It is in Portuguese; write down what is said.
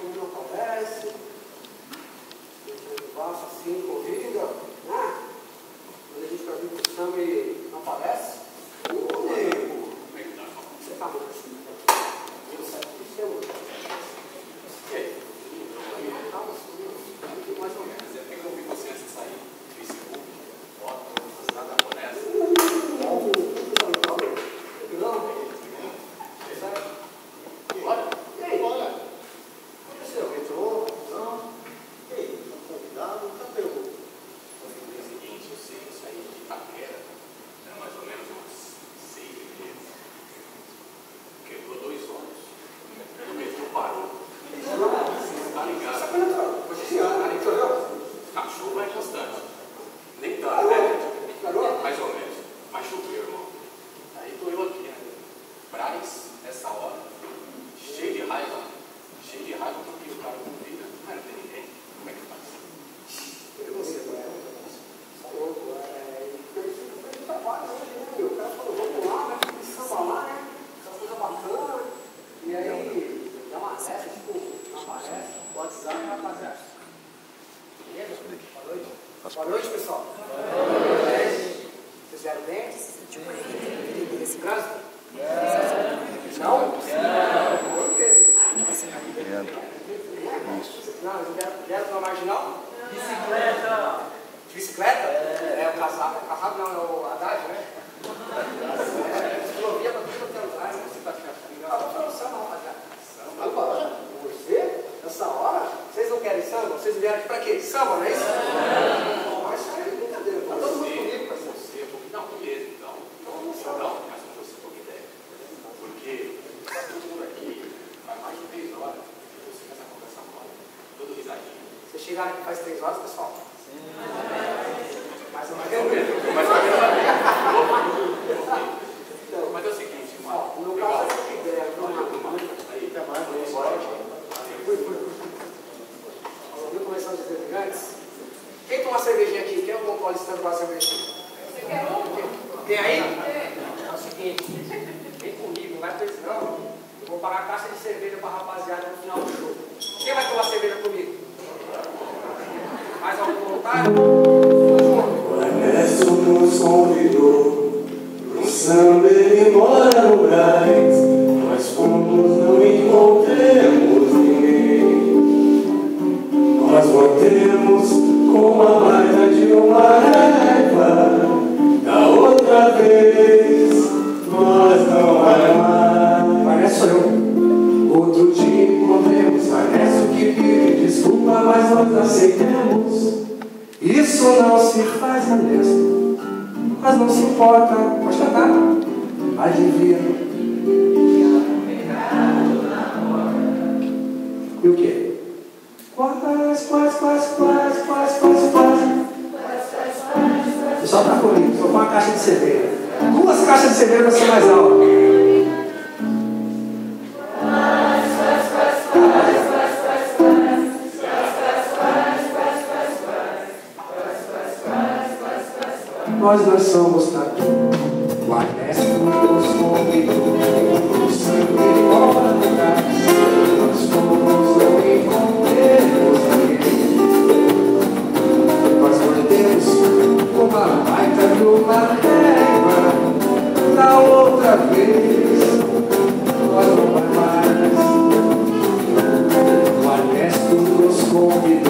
O não aparece. Passa assim, convida, né? Quando a gente vai vir pro samba e não aparece. Ô, nego! Você tá muito assim, Eu sei que você é muito. E aí? Tá assim, mais ou menos. Você tem que ouvir você antes de sair? Facebook, foto, nada acontece. Olha, E aí? Aconteceu? Entrou? Não? E aí, tá convidado? Cadê o no dia seguinte, eu sei, eu saí de Itaquera, era mais ou menos umas seis meses. Quebrou dois olhos. O metrô parou. Tá ligado? A chuva é constante. Nem tanto, né? Mais ou menos. Mas choveu, irmão. Aí tô eu aqui, né? Braz, essa hora, cheio de raiva. Cheio de raiva porque o cara convida. Mas não tem ninguém. Como é que faz? E aí, dá uma resta, tipo, não aparece, WhatsApp, rapaziada. Beleza? Boa noite. Boa noite, pessoal. Vocês vieram bem? Trânsito? Não? Não. teve. Não, vieram pela marginal? Bicicleta. De bicicleta? É, o casado. O casado não, é o Haddad, né? É, ciclovia pra tudo quanto é lugar, né? Você tá ficando Ah, vamos fazer um samba, rapaziada. Samba? Você? Essa hora? Vocês não querem samba? Vocês vieram aqui pra quê? Samba, não é isso? Mas isso aí é brincadeira. Tá todo mundo comigo, parceiro. Você, porque não, beleza, então. Então vamos falar. Não, mas com você pouca ideia. Porque tá todo mundo aqui faz mais de três horas e você começa a conversar fora. Todo risadinho. Vocês chegaram aqui faz três horas, pessoal? Mais ou Mas menos. ou menos, mas ou menos. Então, Mas é o seguinte, ó, mano. no meu caso, ideia, lá, não vamos lá. Aí, Até mais, bora. embora. Fui, fui, fui. Ouviu começar os deselegante? Quem toma cervejinha aqui? Quem é o bom paulistano para cervejinha? Tem aí? É o seguinte, vem comigo, não vai precisar não. Eu vou pagar a caixa de cerveja para rapaziada no final do show. Quem vai tomar cerveja comigo? Mais algum voluntário? O Ernesto nos convidou pro samba, ele mora no Brás. Nós fomos, não encontramos ninguém. Nós voltemos com uma baita de uma raiva. Da outra vez, nós não vai mais. Parece eu. Outro dia encontremos, parece que pede desculpa, mas nós aceitamos. Isso não se faz honesto, mas não se importa. Pode cantar. Adivinha. E o quê? Quase, quase, quase, quase, quase, quase, pessoal tá comigo, vou pôr uma caixa de cerveja. Duas caixas de cerveja vai ser mais alta. Nós não somos tatu. O Ernesto nos convidou. O sangue mora no gás. Nós fomos, não encontremos ninguém. Nós mantemos uma baita de uma régua. Da outra vez, nós não vai mais. O Ernesto nos convidou.